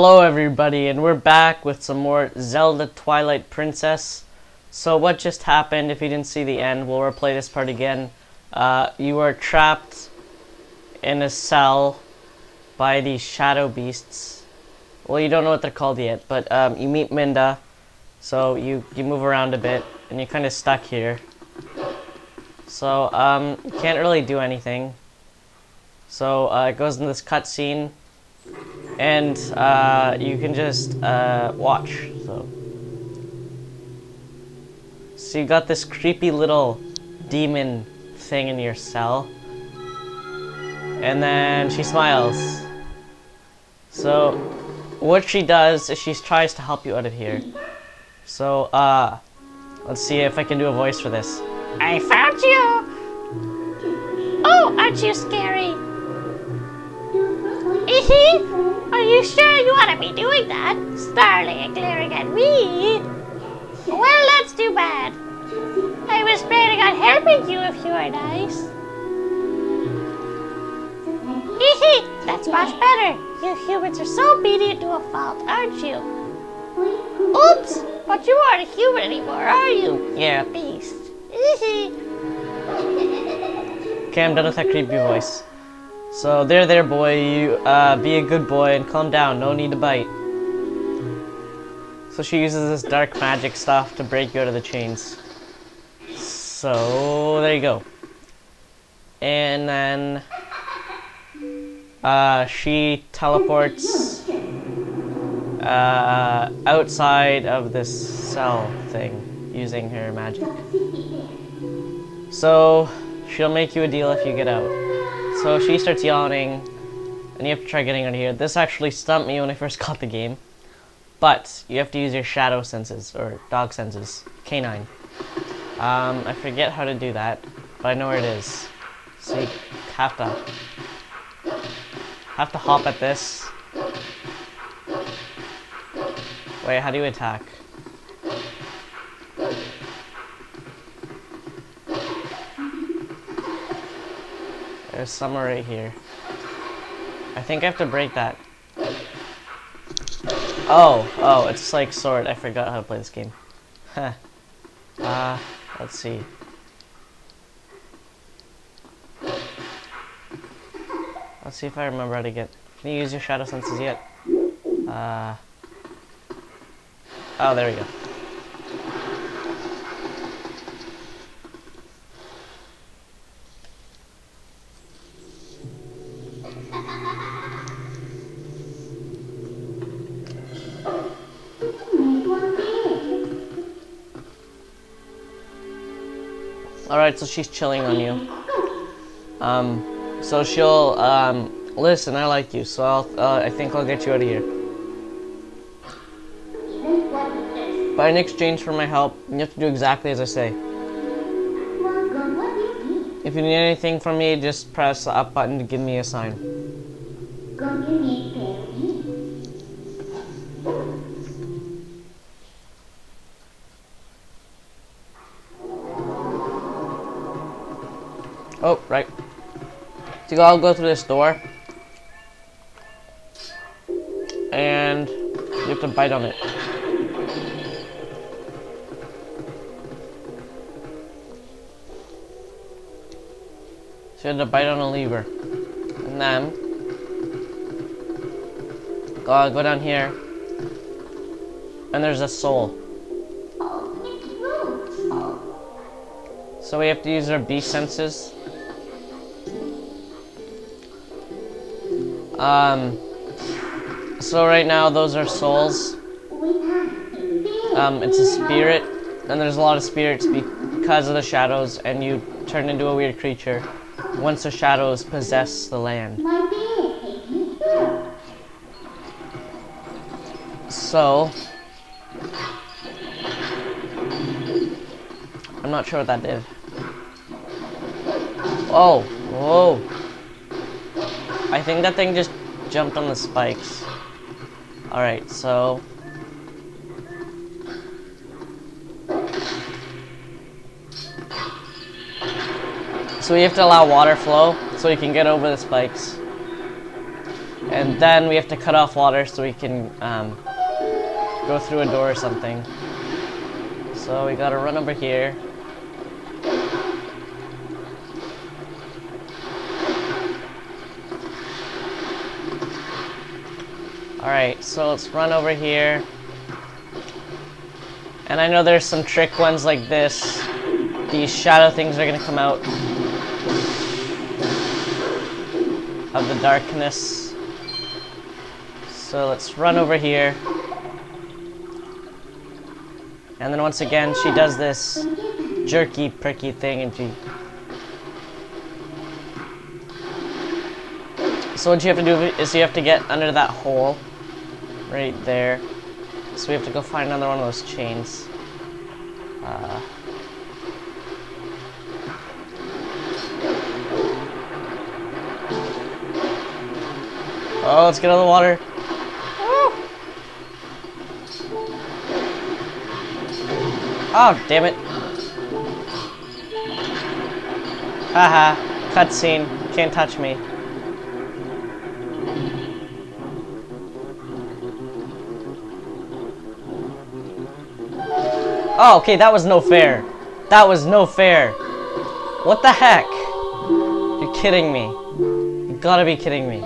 Hello everybody and we're back with some more Zelda Twilight Princess. So what just happened, if you didn't see the end, we'll replay this part again. Uh, you are trapped in a cell by these shadow beasts. Well, you don't know what they're called yet, but um, you meet Minda. So you, you move around a bit and you're kind of stuck here. So um, you can't really do anything. So uh, it goes into this cutscene and uh, you can just uh, watch. So, so you got this creepy little demon thing in your cell, and then she smiles. So, what she does is she tries to help you out of here. So, uh, let's see if I can do a voice for this. I found you! Oh, aren't you scary? Are you sure you want to be doing that? Snarling and glaring at me? Well, that's too bad. I was planning on helping you if you were nice. Hehe, that's much better. You humans are so obedient to a fault, aren't you? Oops, but you aren't a human anymore, are you? Yeah. You're a beast. Okay, I'm done with that creepy voice. So there, there, boy. You uh, be a good boy and calm down. No need to bite. So she uses this dark magic stuff to break you out of the chains. So there you go. And then uh, she teleports uh, outside of this cell thing using her magic. So she'll make you a deal if you get out. So she starts yawning, and you have to try getting out of here. This actually stumped me when I first got the game. But you have to use your shadow senses, or dog senses, canine. Um, I forget how to do that, but I know where it is. So you have to have to hop at this. Wait, how do you attack? There's some right here. I think I have to break that. Oh, oh, it's like sword. I forgot how to play this game. Huh. uh, let's see. Let's see if I remember how to get... Can you use your shadow senses yet? Uh... Oh, there we go. Alright, so she's chilling on you. Um, so she'll, um, listen, I like you, so I'll, uh, I think I'll get you out of here. But in exchange for my help, you have to do exactly as I say. If you need anything from me, just press the up button to give me a sign. Oh, right. So I'll go through this door. And you have to bite on it. So you have to bite on a lever. And then go, go down here. And there's a soul. Oh, so we have to use our beast senses Um, so right now those are souls. Um, it's a spirit, and there's a lot of spirits because of the shadows, and you turn into a weird creature once the shadows possess the land. So, I'm not sure what that did. Oh, whoa. I think that thing just jumped on the spikes. Alright, so... So we have to allow water flow so we can get over the spikes. And then we have to cut off water so we can um, go through a door or something. So we gotta run over here. Alright, so let's run over here. And I know there's some trick ones like this. These shadow things are gonna come out of the darkness. So let's run over here. And then once again, she does this jerky, pricky thing and she... So what you have to do is you have to get under that hole. Right there. So we have to go find another one of those chains. Uh, oh, let's get out of the water. Oh, damn it. Haha, cutscene. Can't touch me. Oh, okay, that was no fair. That was no fair. What the heck? You're kidding me. You gotta be kidding me.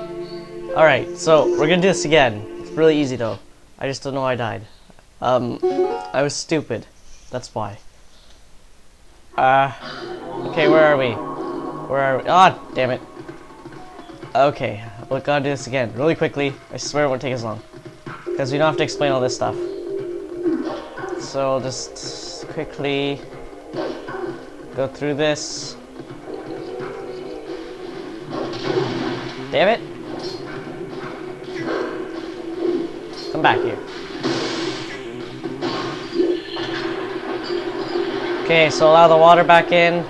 Alright, so we're gonna do this again. It's really easy though. I just don't know why I died. Um, I was stupid. That's why. Uh, okay, where are we? Where are we? Ah, oh, damn it. Okay, we gotta do this again, really quickly. I swear it won't take as long. Because we don't have to explain all this stuff. So I'll just quickly go through this. Damn it. Come back here. Okay, so allow the water back in.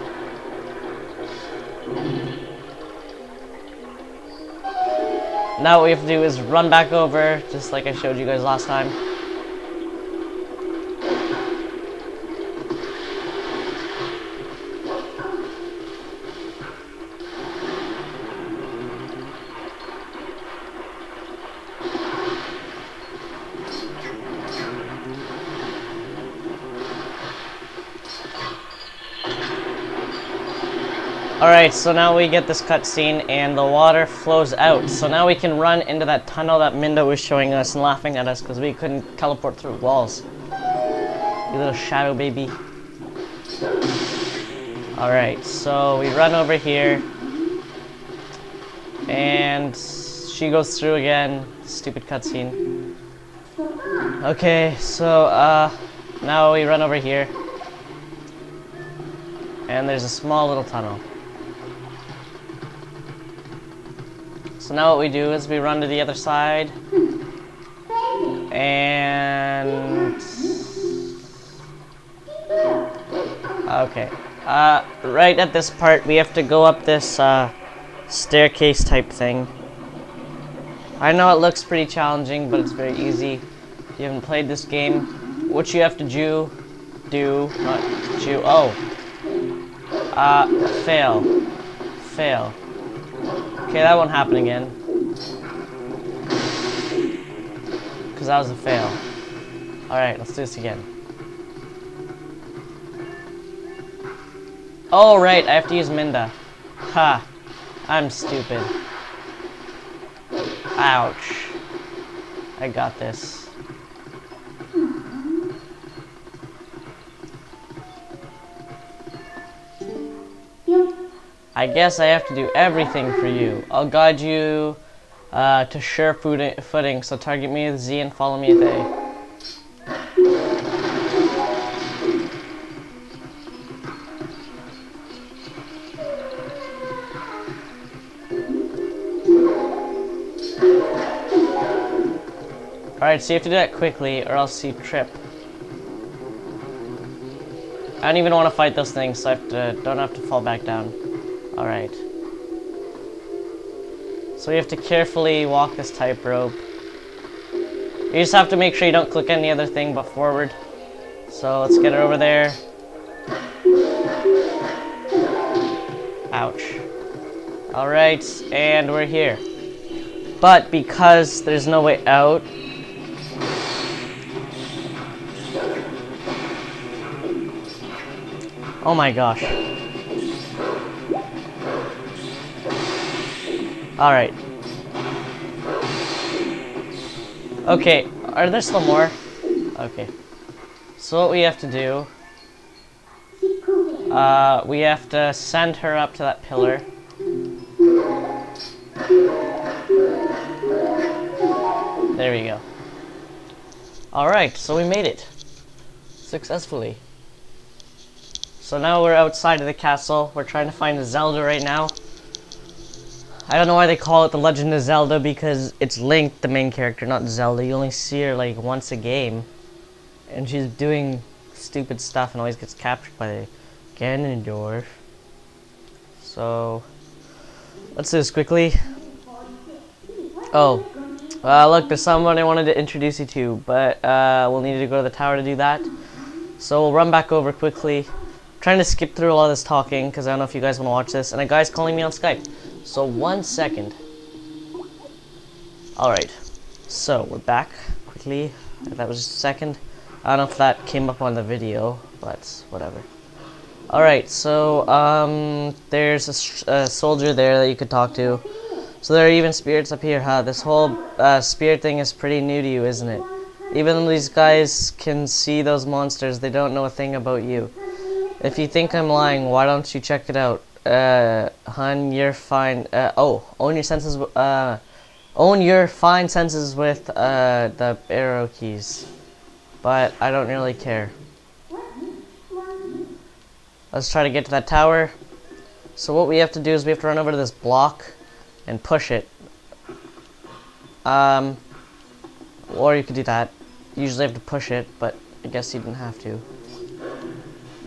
Now what we have to do is run back over, just like I showed you guys last time. Alright, so now we get this cutscene and the water flows out. So now we can run into that tunnel that Minda was showing us and laughing at us because we couldn't teleport through walls. You little shadow baby. Alright, so we run over here. And she goes through again. Stupid cutscene. Okay, so uh, now we run over here. And there's a small little tunnel. So now what we do is we run to the other side. And... Okay. Uh, right at this part, we have to go up this uh, staircase type thing. I know it looks pretty challenging, but it's very easy. If you haven't played this game, what you have to do, do, not do, oh. Uh, fail. Fail. Okay, that won't happen again. Because that was a fail. Alright, let's do this again. Oh, right, I have to use Minda. Ha. I'm stupid. Ouch. I got this. I guess I have to do everything for you. I'll guide you uh, to sure footing, so target me with Z and follow me with A. Alright, so you have to do that quickly or else you trip. I don't even want to fight those things, so I have to, don't have to fall back down. Alright. So you have to carefully walk this tightrope. You just have to make sure you don't click any other thing but forward. So let's get it over there. Ouch. Alright, and we're here. But because there's no way out, Oh my gosh. Alright. Okay, are there still more? Okay. So what we have to do... Uh, we have to send her up to that pillar. There we go. Alright, so we made it. Successfully. So now we're outside of the castle. We're trying to find a Zelda right now. I don't know why they call it The Legend of Zelda because it's Link, the main character, not Zelda. You only see her like once a game. And she's doing stupid stuff and always gets captured by Ganondorf. So, let's do this quickly. Oh, uh, look, there's someone I wanted to introduce you to, but uh, we'll need to go to the tower to do that. So we'll run back over quickly trying to skip through all this talking because I don't know if you guys want to watch this. And a guy's calling me on Skype. So one second. Alright. So we're back quickly. That was just a second. I don't know if that came up on the video, but whatever. Alright, so um, there's a, a, soldier there that you could talk to. So there are even spirits up here, huh? This whole uh, spirit thing is pretty new to you, isn't it? Even though these guys can see those monsters, they don't know a thing about you. If you think I'm lying, why don't you check it out? Uh, hun, you're fine. Uh, oh, own your senses. Uh, own your fine senses with uh the arrow keys. But I don't really care. Let's try to get to that tower. So what we have to do is we have to run over to this block and push it. Um, or you could do that. You usually have to push it, but I guess you didn't have to.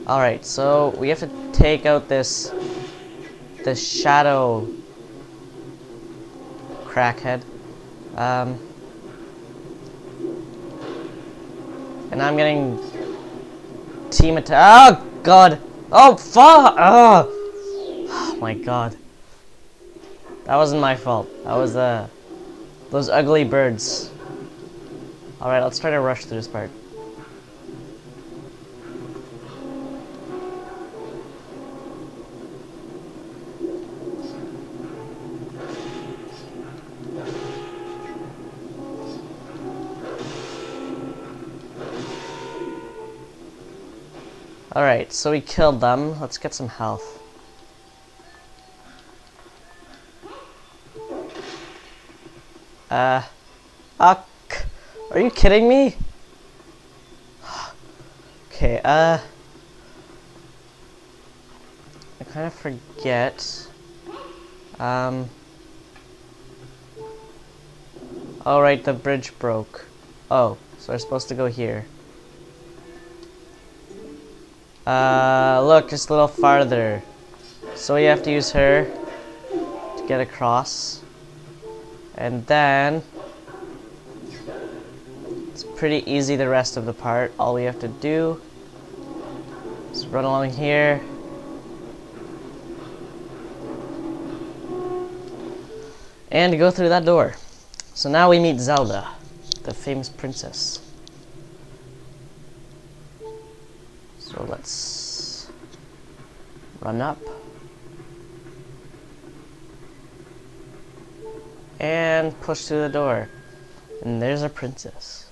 Alright, so we have to take out this this shadow crackhead. Um, and I'm getting team attack. Oh god! Oh fuck! Oh. oh my god! That wasn't my fault. That was uh those ugly birds. Alright, let's try to rush through this part. Alright, so we killed them. Let's get some health. Uh, uh, are you kidding me? okay, uh, I kind of forget. Um, alright, the bridge broke. Oh, so we're supposed to go here. Uh, look, just a little farther. So we have to use her to get across. And then, it's pretty easy the rest of the part. All we have to do is run along here. And go through that door. So now we meet Zelda, the famous princess. So let's run up. And push through the door. And there's a princess.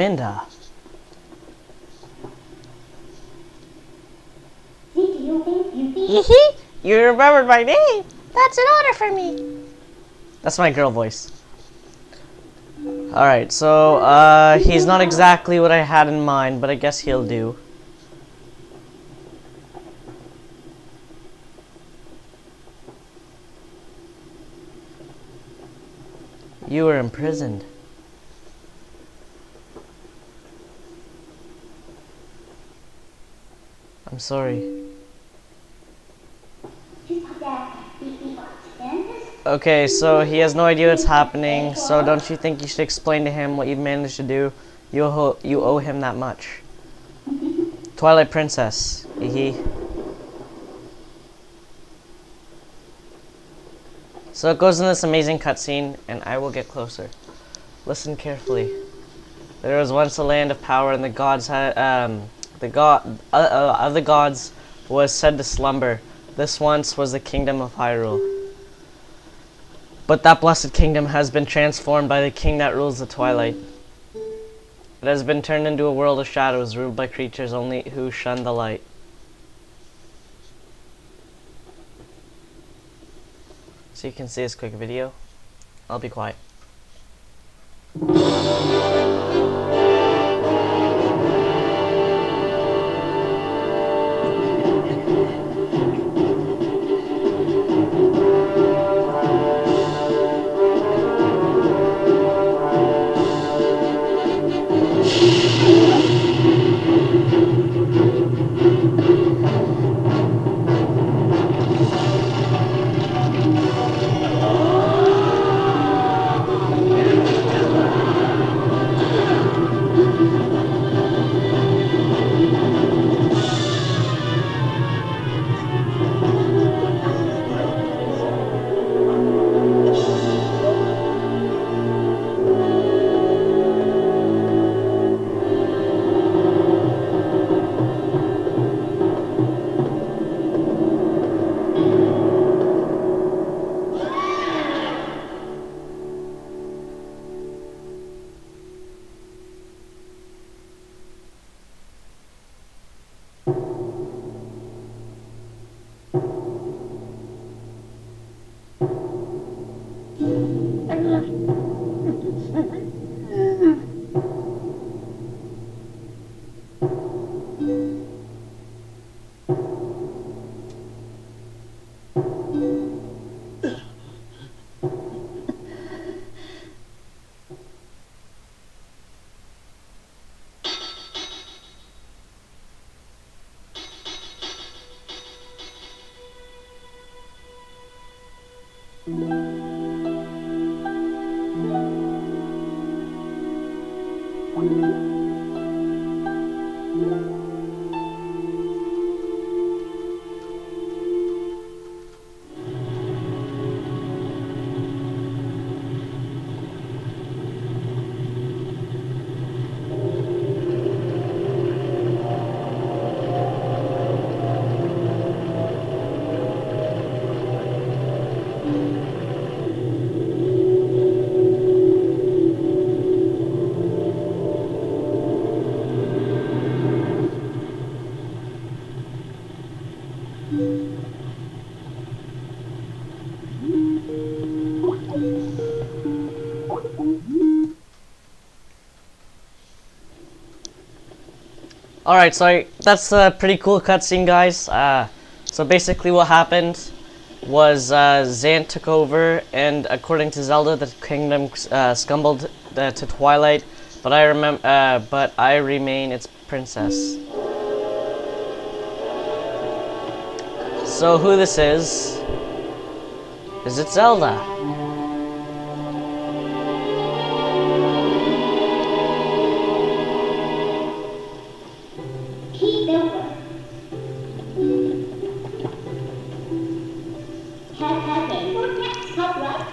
Minda. you remembered my name. That's an order for me. That's my girl voice. Alright, so, uh, he's not exactly what I had in mind, but I guess he'll do. You were imprisoned. Sorry. Okay, so he has no idea what's happening, so don't you think you should explain to him what you've managed to do? You owe, you owe him that much. Twilight Princess. Hee So it goes in this amazing cutscene, and I will get closer. Listen carefully. There was once a land of power, and the gods had um, the god uh, uh, of the gods was said to slumber. This once was the kingdom of Hyrule. But that blessed kingdom has been transformed by the king that rules the twilight. It has been turned into a world of shadows ruled by creatures only who shun the light. So you can see this quick video. I'll be quiet. Alright, so that's a pretty cool cutscene, guys. Uh, so basically what happened was uh, Zant took over, and according to Zelda, the kingdom uh, scumbled uh, to Twilight, but I remember, uh, but I remain its princess. So who this is? Is it Zelda?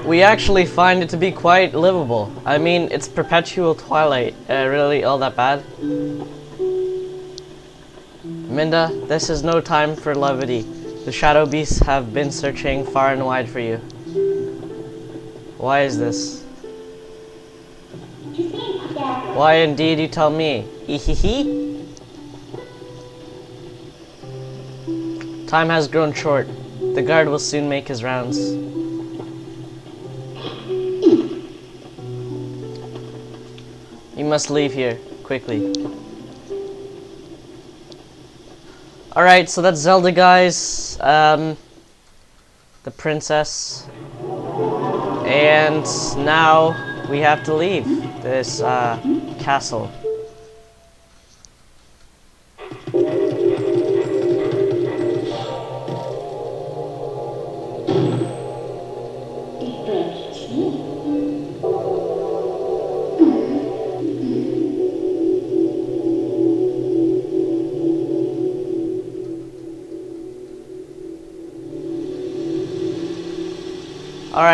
We actually find it to be quite livable. I mean, it's perpetual twilight. Uh, really all that bad? Minda, this is no time for levity. The shadow beasts have been searching far and wide for you. Why is this? Why indeed you tell me? Ehehe? Time has grown short. The guard will soon make his rounds. You must leave here, quickly. Alright, so that's Zelda, guys. Um, the princess. And now we have to leave this uh, castle.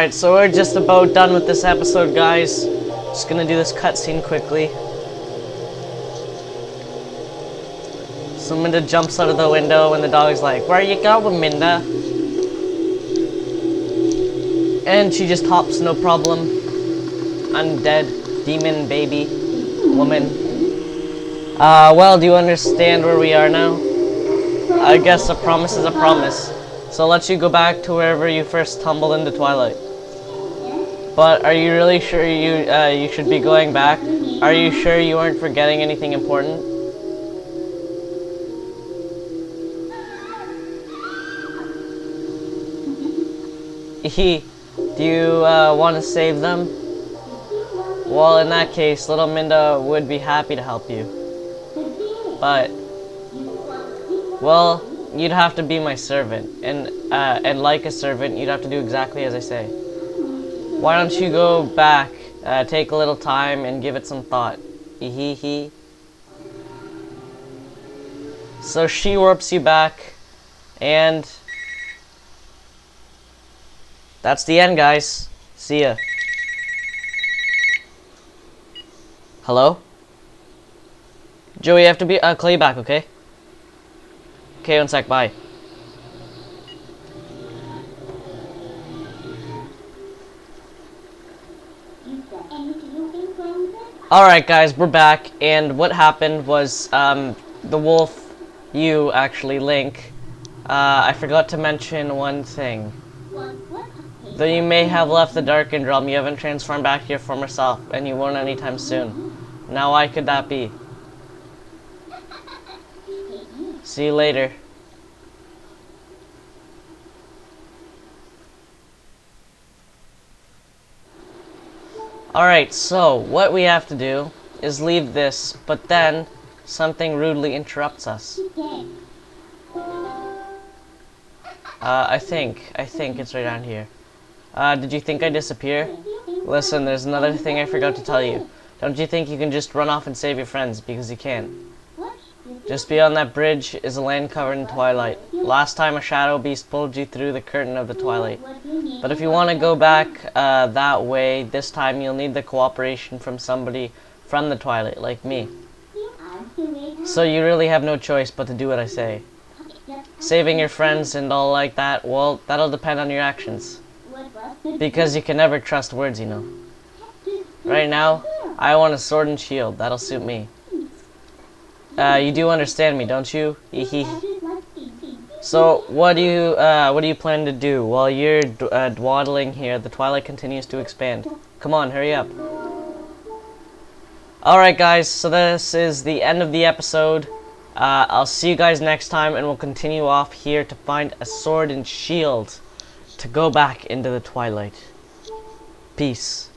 Alright, so we're just about done with this episode, guys. Just gonna do this cutscene quickly. So Minda jumps out of the window and the dog's like, Where you going, Minda? And she just hops, no problem. Undead, demon, baby, woman. Uh, well, do you understand where we are now? I guess a promise is a promise. So I'll let you go back to wherever you first tumbled into Twilight. But are you really sure you uh, you should be going back? Are you sure you aren't forgetting anything important? He, do you uh, want to save them? Well, in that case, little Minda would be happy to help you. But, well, you'd have to be my servant, and uh, and like a servant, you'd have to do exactly as I say. Why don't you go back, uh, take a little time, and give it some thought? Hee hee. So she warps you back, and that's the end, guys. See ya. Hello? Joey, you have to be, uh, you back, okay? Okay, one sec, bye. Alright guys, we're back, and what happened was, um, the wolf, you actually, Link, uh, I forgot to mention one thing. Though you may have left the Darkened Realm, you haven't transformed back to your former self, and you won't anytime soon. Now why could that be? See you later. Alright, so what we have to do is leave this, but then something rudely interrupts us. Uh, I think, I think it's right down here. Uh, did you think I disappear? Listen, there's another thing I forgot to tell you. Don't you think you can just run off and save your friends, because you can. Just beyond that bridge is a land covered in twilight. Last time a shadow beast pulled you through the curtain of the twilight. But if you want to go back uh, that way, this time you'll need the cooperation from somebody from the twilight, like me. So you really have no choice but to do what I say. Saving your friends and all like that, well, that'll depend on your actions. Because you can never trust words, you know. Right now, I want a sword and shield. That'll suit me. Uh, you do understand me, don't you? So, what do you, uh, what do you plan to do? While you're uh, dwaddling here, the twilight continues to expand. Come on, hurry up. Alright guys, so this is the end of the episode. Uh, I'll see you guys next time, and we'll continue off here to find a sword and shield to go back into the twilight. Peace.